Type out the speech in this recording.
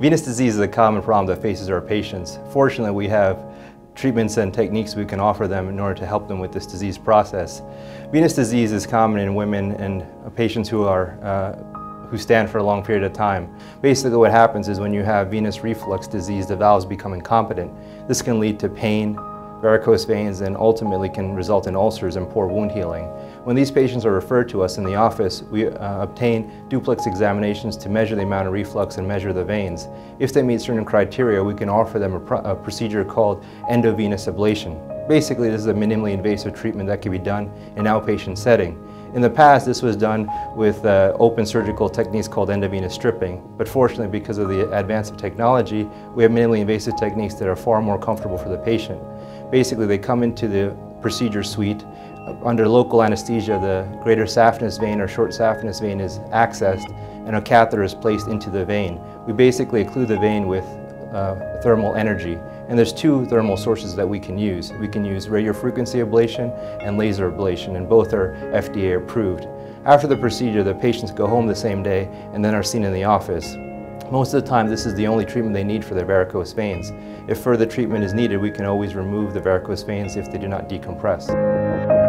Venous disease is a common problem that faces our patients. Fortunately, we have treatments and techniques we can offer them in order to help them with this disease process. Venous disease is common in women and patients who are uh, who stand for a long period of time. Basically what happens is when you have venous reflux disease, the valves become incompetent. This can lead to pain, varicose veins and ultimately can result in ulcers and poor wound healing. When these patients are referred to us in the office, we uh, obtain duplex examinations to measure the amount of reflux and measure the veins. If they meet certain criteria, we can offer them a, a procedure called endovenous ablation. Basically, this is a minimally invasive treatment that can be done in outpatient setting. In the past, this was done with uh, open surgical techniques called endovenous stripping, but fortunately, because of the advance of technology, we have minimally invasive techniques that are far more comfortable for the patient. Basically, they come into the procedure suite. Under local anesthesia, the greater saphenous vein or short saphenous vein is accessed and a catheter is placed into the vein. We basically occlude the vein with uh, thermal energy. And there's two thermal sources that we can use. We can use radiofrequency ablation and laser ablation, and both are FDA approved. After the procedure, the patients go home the same day and then are seen in the office. Most of the time, this is the only treatment they need for their varicose veins. If further treatment is needed, we can always remove the varicose veins if they do not decompress.